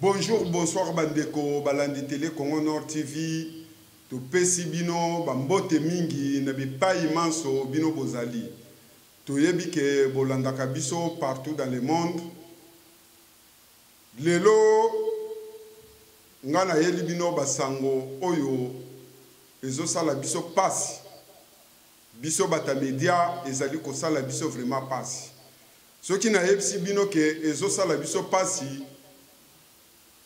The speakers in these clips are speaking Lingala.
bonjour bonsoir bandeko balandi tele congo nord tv topesi bino bambote mingi na bipai manso bino bozali toyebi ke bolandaka biso partout dans le monde Lelo nga na yeli bino ba sango oyo ezo sala biso pasi biso bata media ezali ko sala biso vraiment pasi soki na yebisi bino ke ezo sala biso pasi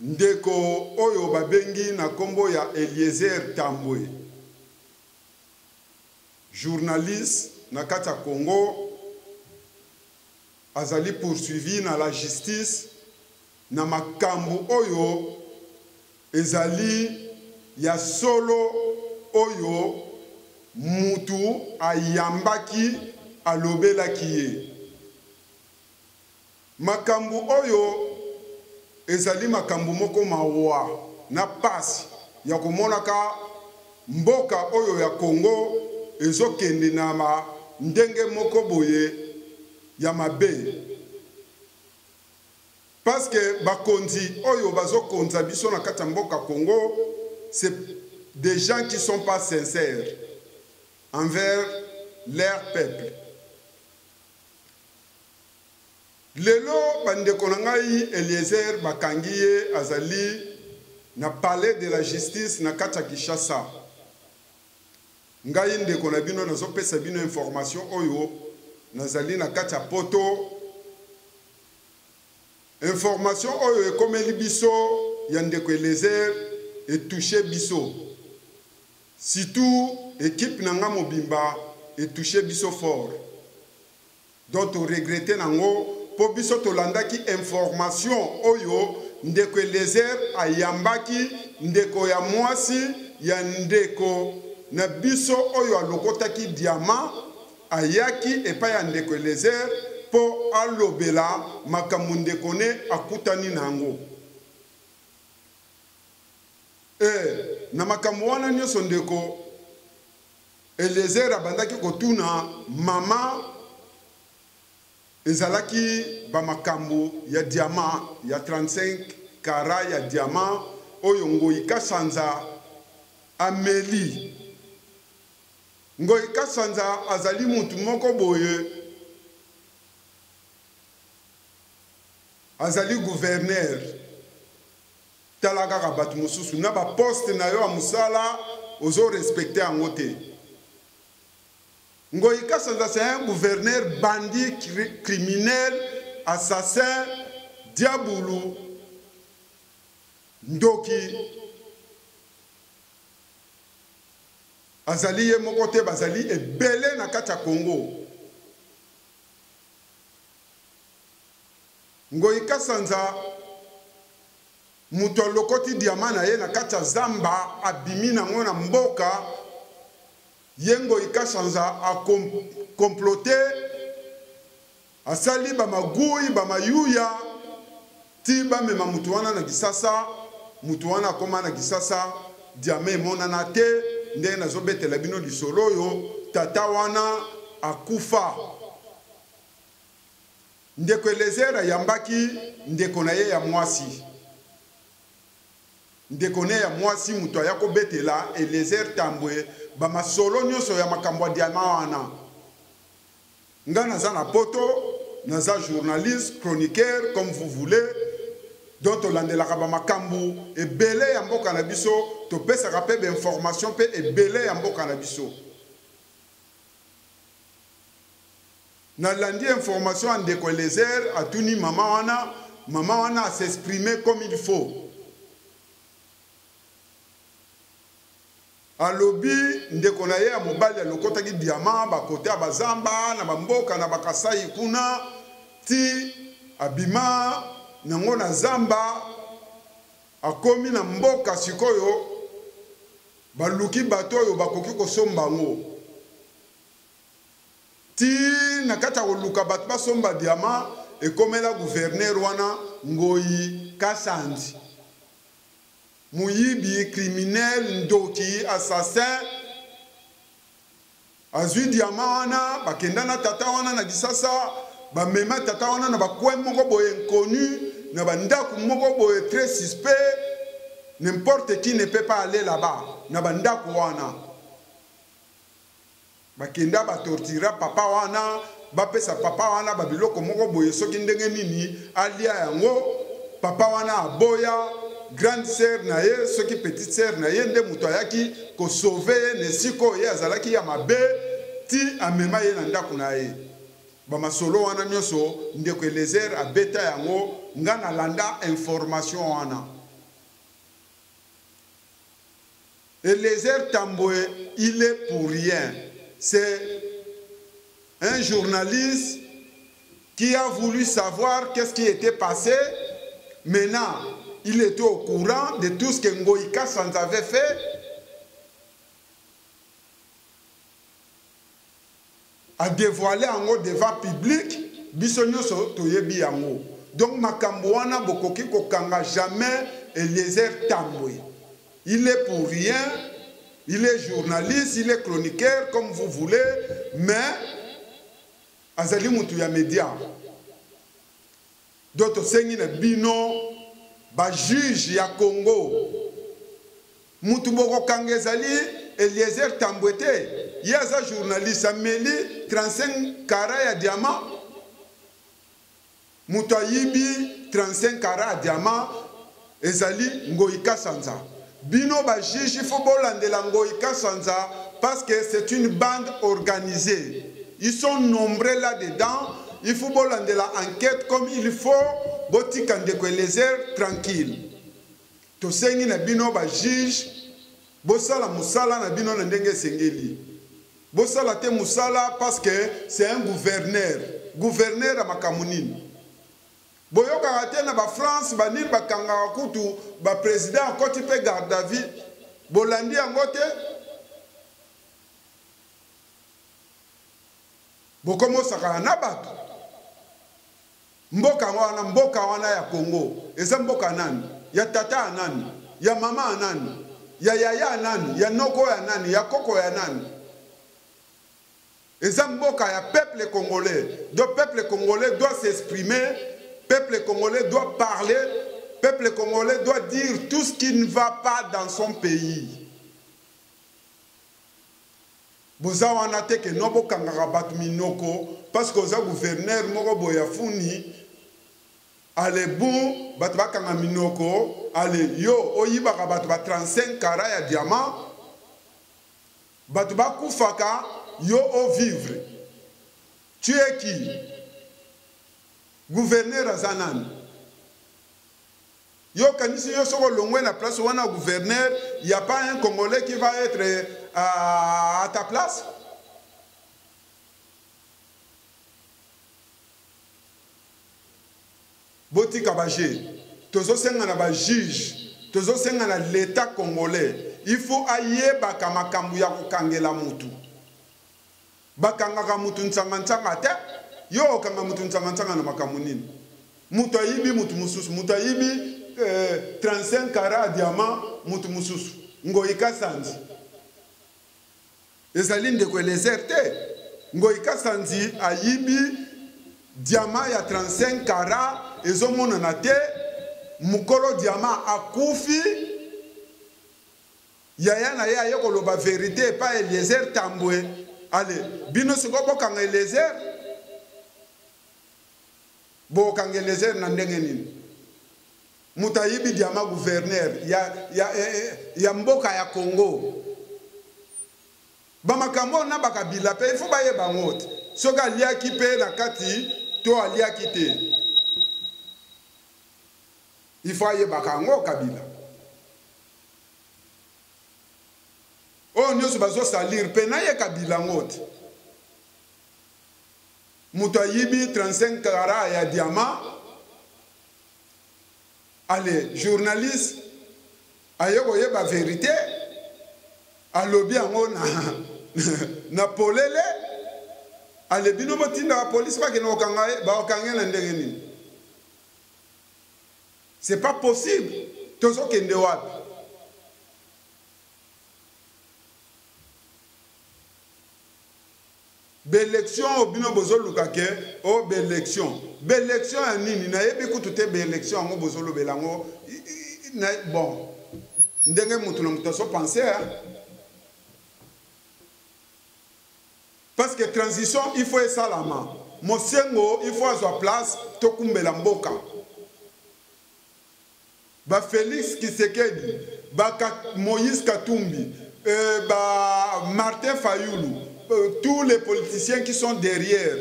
ndeko oyo ba bengi na kombo ya Eliezer Tambwe journaliste na kati ya Congo Azali poursuivi na la justice na makambo oyo ezali ya solo oyo mutu ayambaki alobelaki ye. Makambo oyo. Ezali makambo moko mawa na pasi ya komona ka mboka oyo ya Congo ezo kende na ma ndenge moko boye ya mabe parce que ba konzi oyo bazo konza biso na kati ya mboka Congo c'est des gens qui sont pas sincères envers leur peuple. Lelo ba ndeko na ngai Eliezer bakangi ye azali na palais de la justice na kati ya Kinshasa. Ngai ndeko na bino nazo pesa bino information oyo nazali na kati ya poto. Information oyo ekomeli biso ya ndeko Eliezer e touche biso. Surtout equipe na nga mobimba e touche biso fort. Donc to regretter na ngo po biso to landaki information oyo ndeko Eliezer a yambaki ndeko ya muasi ya ndeko na biso oyo a lokotaki diamant a yaki epai ya ndeko Eliezer po a lobela makambo ndeko ne a kutani na yango eh na makambo wana nionso ndeko Eliezer abandaki kotuna mama ezalaki ba makambu ya diamant ya 35 carat ya diamant oyo ngoyi kasanza ameli ngoyi kasanza azali mutu moko boye azali gouverneur Tala kaka batu mosusu na ba poste nayo ya musala ozo respecter yango te ngoyi kasanza c'est un gouverneur bandit criminel assassin diabulu ndoki azali ye moko te bazali ebele na kati ya congo Ngoyi Kasanza mutu alokoti diamant na ye na kati ya zamba abimi na ngo na mboka, ye Ngoyi Kasanza a complote, asali ba magouille, ba mayuya ti ba mema mutu wana na Kisasa, mutu wana akoma na Kisasa, diamant emonana te, ndenge nazo betela bino lisolo oyo, tata wana akufa. Ndeko Eliezer ayambaki ndeko na ye ya mwasi. Ndeko ne ya mwasi moto aya kobetela Eliezer Tambwe ba masolo nionso ya makambo ya diamant wana. Nga naza na poto, naza journaliste, chroniqueur comme vous voulez, donc tolandelaka ba makambo ebele ya mboka na biso, topesaka pe ba informations pe ebele ya mboka na biso. Na landi information ya ndeko Elezer atuni maman wana, maman wana a s'exprimer comme il faut. Alobi ndeko na ye ya mobali alokotaki diamant ba cote ya ba zamba na ba mboka na ba Kasaï kuna ti abima nango na zamba akomi na mboka sikoyo baluki bato oyo bakoki kosomba yango. Ti na kati ya koluka batu basomba diamant ekomela gouverneur wana ngoyi kasanzi moyibi criminel ndoki assassin azui diamant wana bakenda na tata wana na lisasa bamema tata wana na bacoin moko boye inconnu na bandako moko boye très suspect n'importe qui ne peut pas aller là-bas na bandako wana bakenda ba tortira papa wana bapesa papa wana babiloko moko boye soki ndenge nini alia yango papa wana aboya grande sœur na ye soki petite sœur na ye nde moto ayaki kosauve ye na esika oyo ye azalaki ya mabe ti amema ye na ndako na ye bamasolo wana nyonso ndeko elezer abeta yango nga nalanda information wana elezer tamboe il est pour rien c'est un journaliste qui a voulu savoir qu'est-ce qui était passé maintenant il était au courant de tout ce que Ngoïka s'en avait fait. A devoile yango devant public biso nionso toyebi yango donc makambu wana bokoki kokanga jamais Eliezer Tambwe il est pour rien il est journaliste il est chroniqueur comme vous voulez mais azali mutu ya media. Donc tosengi na bino ba juges ya Congo mutu bokokanga ezali Eliezer Tambwe te? Ye aza journaliste ameli 35 carats ya diamant? Mutu ayibi 35 carats ya diamant Ezali ngoyi kasanza bino ba juge il faut bolandela ngoyi kasanza parce que c'est une bande organise ils sont nombre là dedans il faut bolandela enquete comme il faut botika ndeko elezer tranquille tosengi na bino ba juge bosala mosala na bino na ndenge esengeli bosala te mosala parce que c'est un gouverneur gouverneur ya makambo nini Boyokaka te na ba France ba nini bakangaka kutu ba president akoti pe garde à vie bolandi yango te bokomosakana na bato mboka wana mboka wana ya Congo eza mboka nani ya tata ya nani ya mama ya nani ya yaya ya nani ya noko ya nani ya koko ya nani Eza mboka ya peuple congolais donc peuple congolais doit s'exprimer, peuple congolais doit parler, peuple congolais doit dire tout ce qui ne va pas dans son pays. boza wana te ke no bokangaka bato minoko parce que oza gouverneur moko boye ya funi ale bon bato bakanga minoko ale yo oyibaka bato ba 35 kara ya diamant Batu ba kufaka yo o vivre tu es qui? Gouverneur aza nani? Yo okanisi yo soki olongwe na place wana gouverneur il y a pas un congolais qui va être euh, à, à ta place? Botika ba jeux tozo senga na ba juge tozo senga na l'etat congolais il faut ayebaka makambu ya kokangela mutu bakangaka mutu nsanga nsanga te yo okanga mutu nsanga nsanga na makambu nini mutu ayibi mutu mususu mutu ayibi eh, 35 kara diamant mutu mususu ngoyi kasanzi Ezali ndeko Eliezer te? Ngoyi Kasanzi ayibi diamant ya 35 carats ezo monana te, mukolo diamant akufi, yaya na ye aye koloba verite epa Eliezer Tambwe, ale bino sikoyo bokanga Eliezer? Bokanga Eliezer na ndenge nini? Moto ayibi diamant gouverneur ya, ya, ya, eh, eh, ya mboka ya Congo. Bamakambo na bakabila pe il faut bayeba yango te. Soki aliaki pe na kati to aliaki te. Il faut ayebaka yango kabila. Oyo nyonso bazo salir pe na ye kabila yango te. Moto ayibi 35 kara ya diamant Ale journaliste aye koyeba verite alobi yango na, na polele ale bino botinda bapolisi bakende kokanga ye bakokange na ndenge nini c'est pas possible tozokende wapi B'elections oyo bino bozo luka ke oh b'elections. B'elections ya nini? Nayebi kutu te b'elections yango bozo lobela yango bon ndenge mutu na mutu azo penser hein. parce que transition il faut esalama mosengo il faut azwa place tokumbela mboka Ba Felix kisekedi ba moise katumbi euh ba Martin fayulu tout les politiciens qui sont derrière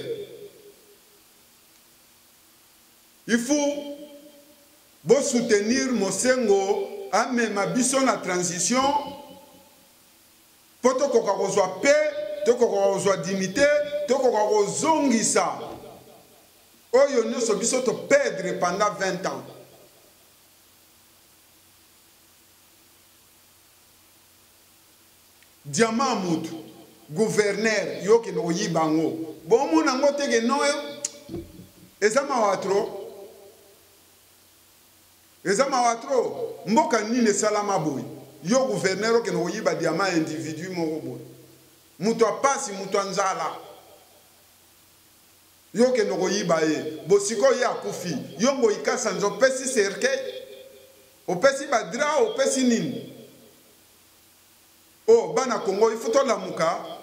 il faut bo soutenir mosengo amema biso na transition po tokoka kozwa pe tokoka kozwa dignité tokoka kozongisa Oyo nioso biso to perdre pendant 20 ans. Diamant ya mutu, gouverneur, yo kende koyiba yango. Bo mona ngo te ke noyo eza mawa trop. Eza mawa trop. Mboka nini esalama boye? Yo gouverneur okende koyiba diamant ya individu moko boye. Mutu ya pasi, mutu ya nzala. Yo okende okoyiba ye bo sikoyo ye akufi yo ngoyi kasanzi opesi cercueil opesi ba drap opesi nini oh bana congo il faut tolamuka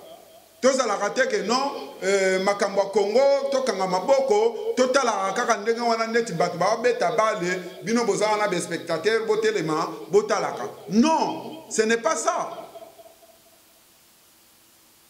tozalaka te ke non euh makambo ya congo tokanga maboko totalaka kaka ndenge wana neti batu ba beta balle bino boza wana ba spectateur botelema botalaka non ce n'est pas ça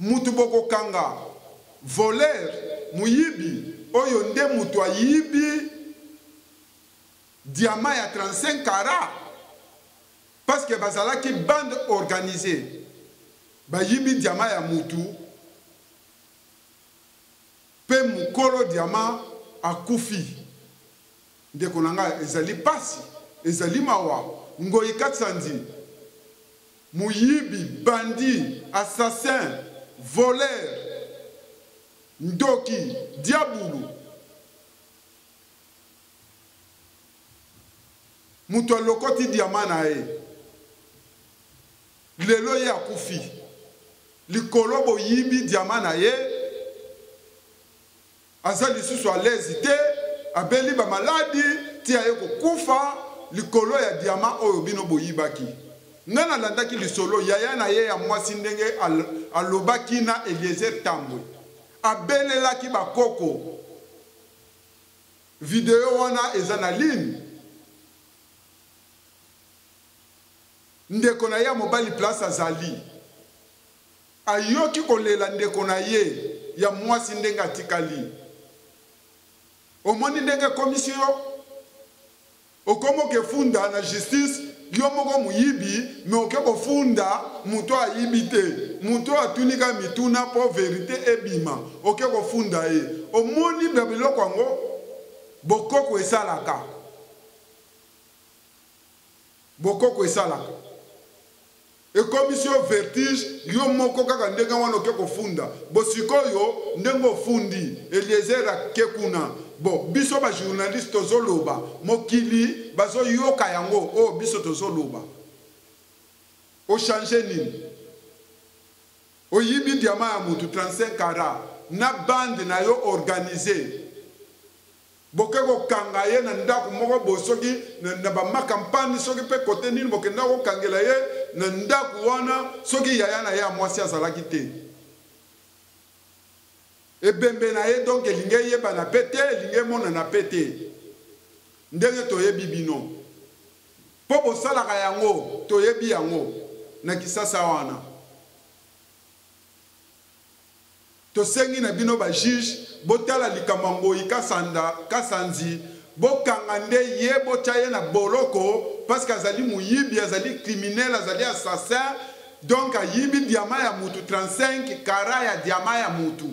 Mutu bokokanga voleur muyibi oyo nde mutu ayibi diamant ya 35 carats parce que bazalaki bande organise bayibi diamant ya mutu pe mukolo diamant akufi ndeko na nga ezali pasi ezali mawa ngoyi katsanzi Moyibi, bandit, assassin, voleur, ndoki, diabulu, mutu alokoti diamant na ye lelo ye akufi likolo boyibi diamant na ye. Aza lisusu à l'aise te, abeli ba maladi ti aye kokufa likolo ya diamant oyo bino boyibaki. Nga nalandaki lisolo yaya na ye ya mwasi ndenge alobaki na Eliezer Tambwe. Abelelaki ba koko. Video wana eza na ligne. Ndeko na ye ya mobali place azali. Ayoki kolela ndeko na ye ya muasi ndenge atikali. Omoni ndenge ekomisi yo? Okomi oke funda na justice yo moko muyibi mais oke ko funda mutu oyo ayibi te. Mutu oyo atuni kaka mituna po verite ebima oke ko funda ye. Omoni ba biloko yango bokoko esalaka. Bokoko esalaka ekomisi yo vertige yo moko kaka ndenge wana oke kofunda bo sikoyo ndenge ofundi eliezer ake kuna bo biso ba journaliste tozo loba mokili bazo yoka yango oyo biso tozo loba o change nini oyibi diamant ya mutu 35 carat na bande nayo organise Boke kokanga ye na ndako moko boye soki na ba makampani soki pe cote nini bokenda kokangela ye na ndako wana soki yaya na ye ya mwasi azalaki te ebembe na ye donc elingi eyebana pe te elingi emonana pe te ndenge toyebi bino po bosalaka yango toyebi yango na kisasa wana Tosengi na bino ba juge botala likambo ya ngoyi kasanda kasanzi bokanga nde ye botia ye na boloko parce que azali moyibi azali criminel azali assassin donc ayibi diamant ya mutu 35 carat ya diamant ya mutu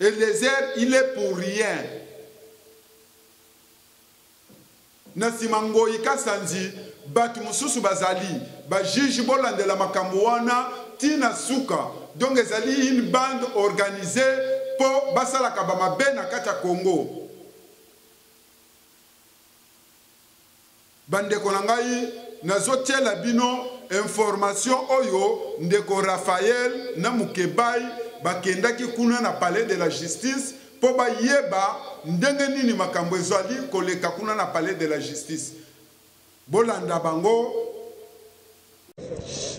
Eliezer il est pour rien. Na sima Ngoyi Kasanzi, batu mususu bazali ba juges bolandela makambo wana ti na suka donc ezali une bande organisee po basalaka ba mabe na kati ya Congo. Ba ndeko na ngai nazo tiela bino information oyo ndeko Raphaël na Mukebayi bakendaki kuna na palais de la justice mpo bayeba ndenge nini makambo ezali koleka kuna na palais de la justice bolanda bango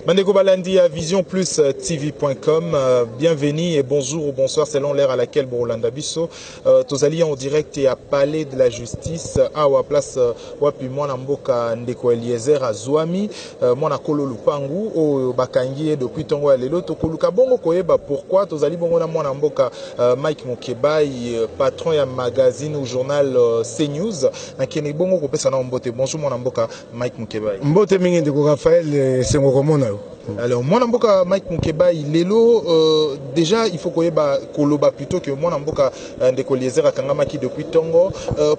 Bandeko Balandi à Vision Plus euh, TV.com, euh, bienvenue et bonjour ou bonsoir selon l'heure à laquelle Borolanda Bisso. Euh, Tozali en direct et à Palais de la Justice, à la place Wapi Mwana Mboka Ndeko Eliezer Azuami. Euh, mwana kolo lupangu oyo bakangi ye depuis tongo ya lelo tokoluka bongo koyeba pourquoi tozali bongo na mwana mboka uh, mike mukebayi euh, patron ya magazine ou journal uh, cnews nakende bongo kopesa nao mbote bonjour mwana mboka mike mukebayi mbote mingi ndeko rafael esengo komona yo alors mwana mboka mike mukebayi lelo uh, déjà il faut koyeba koloba plutôt que mwana mboka uh, ndeko liezer akangamaki depuis tongo uh,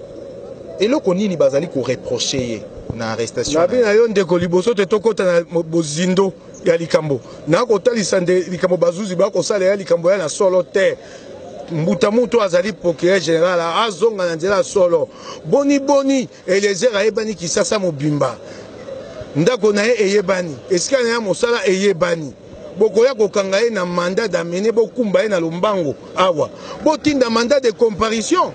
Eloko nini bazali ko reprocher ye na arrestation? Nabi na yo ndeko, liboso te tokota na bozindo ya likambo, nakotalisa nde likambo bazuzi bakosala ya likambo ya na solo te. Mbuta Muntu azali procureur general, azonga na nzela ya solo. Boni boni Eliezer ayebani Kisasa mobimba, ndako na ye eyebani, esika na ye ya mosala eyebani. bokoya kokanga ye na mandat d'amene bokumba ye na lombango awa botinda mandat de comparution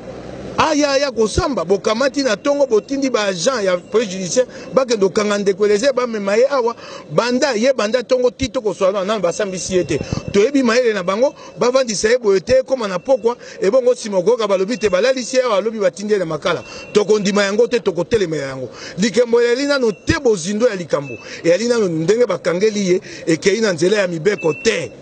aya aya kosamba bokamati na ntongo botindi baagent ya police judiciaire bakende kokanga ndeko eleze bamema ye awa banda ye banda ntongo ti tokoswana nano basambisi ye te toyebi mayele na bango bavandisa ye boye te ekoma na pokwa ebongo nsima okoyoka balobi te balalisi ye awa lobi batindi ye na makala tokondima yango te tokotelemela yango likambo eyali nano te bozindo ya likambo eyali nano ndenge bakangeli ye ekei na nzela ya mibeko te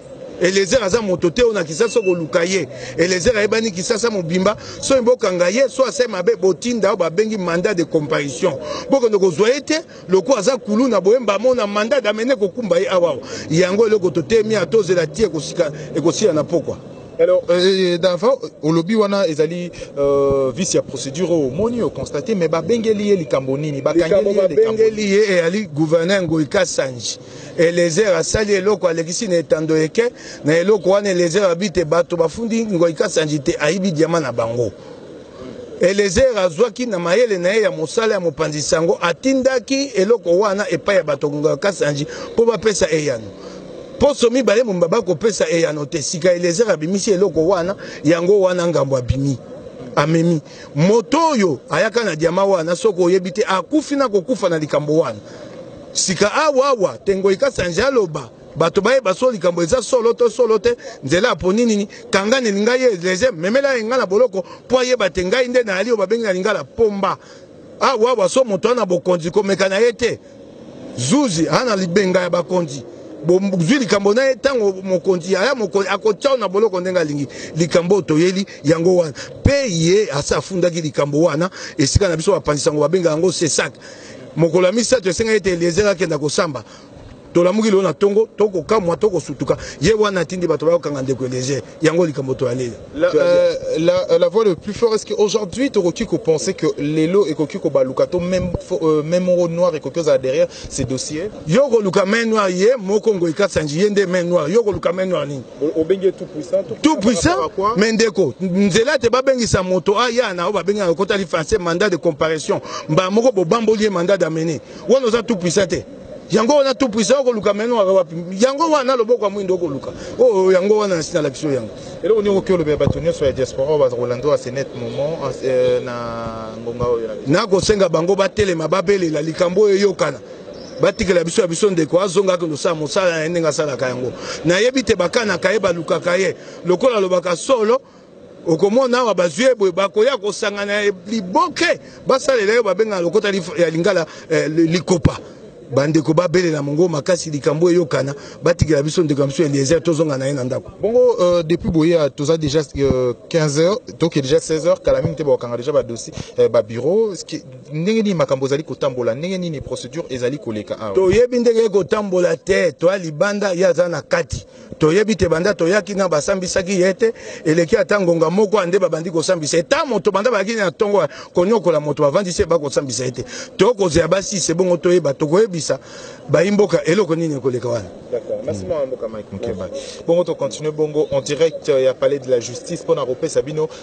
elezer aza moto te oyo na kisasa okoluka ye elezer ayebani kisasa mobimba soki bokanga ye so asali mabe botinda oyo babengi mandat de comparution bokende kozwa ye te loko aza kuluna boye mbamo na mandat d'amener kokumba ye awa yango eloko totemi atozela ti ekosika ekosila na pokwa Alors, euh, euh, euh Dava, olobi wana ezali euh, vice ya procédure oyo omoni oconstate mais babengeli ye likambo nini babengeli ye eyali gouverneur ngoi kasanji elezer asali eloko alekisi na etando eke na eloko wana elezer abi te bato bafundi ngoi kasanji te ayibi diama na bango Eliezer azwaki na mayele na ye ya mosala ya mopanzi sango, atindaki eloko wana epai ya bato ya Ngonga ya Kasanji mpo bapesa eyano. Poso mibale mobimba bakopesa eyano te. Sika Eliezer abimisi eloko wana, yango wana ngambo abimi amemi moto oyo ayaka na diama wana, soki oyebi te akufi na kokufa na likambo wana. Sika awa awa Tengoyi Kasanji aloba bato bayeba so likambo eza solo to solo te nzela aponi nini kanga nini ngai ye elege memela ye ngai na boloko mpo ayeba te ngai nde nayali oyo babengi na lingala pomba awawa ah, so moto ana bokonzi komeka na ye te zuzi ana libenga ya bakonzi bozwi likambo na ye ntango mokonzi aya mokonzi akotyao na boloko ndenge alingi likambo oyo toyeli yango wana mpe ye asi afundaki likambo wana esika na biso bapanzi sango babenga yango sesak mokolo ya misato esengaki ete eliezere akenda kosamba tolamuki lelo na tongo tokokamwa tokosutuka ye wana atindi bato bayokanga ndeko eleger yango likambo toyalela la, euh, la, euh, la voix le plus fort est ce que aujourd'hui tokoki kopense que lelo ekoki kobaluka to même, euh, même ro noir ekoki ozala derrière ce dossier yo koluka main noir ye moko ngoyi kasanji ye nde main noir yo koluka main noir nini obengi tout puissant tout puissant mais ndeko nzela te babengisa moto aya na oyo babengaka kotali français mandat de comparation mbala moko bobamboli ye mandat d'amener wana oza tout puissant te yango wana tout puissant okoluka meno waka wapi yango wana loboko ya mwindo okoluka oyo oh, oh, yango wana nasi nalakisi biso yango eloko nini okoki olobela bato nyonso ya diaspora oyo baza kolanda ase net moment euh, na ngonga oyo nakosenga bango batelema babelela likambo oyo eyokana batikela biso ya biso ndeko azonga akende osala mosala na ye ndenge asalaka yango nayebi te bakanaka ye balukaka ye lokola alobaka solo okomona awa bazwi ye boye bakoya kosangana ya liboke basalela yo babengana lokota ya lingala eh, likopa bandeko babelela mongo makasi likambo eyokana batikela biso ndeko ya biso eliezer tozonga na ye na ndako bongo euh, depuis boye euh, toza déjà euh, 15 heures toke déjà 16 heures kala mingi te bakokanga déjà badossier euh, babureau ndenge nini makambo ezali kotambola ndenge nini procédure ezali koleka awa toyebi ndenge ekotambola te toya libanda ye aza na kati toyebi te banda toyaki na basambisaki ye te eleki ata ngonga moko ande babandi kosambisa ye ta moto banda bayaki na ntongo ya konyokola moto bavandisi ye bakosambisa ye te tokozela basi se bongo toyeba tokoyebisa bayimboka eloko nini ekoleka wana bongo tocontinue bongo en direct ya palais de la justice mpo na kopesa bino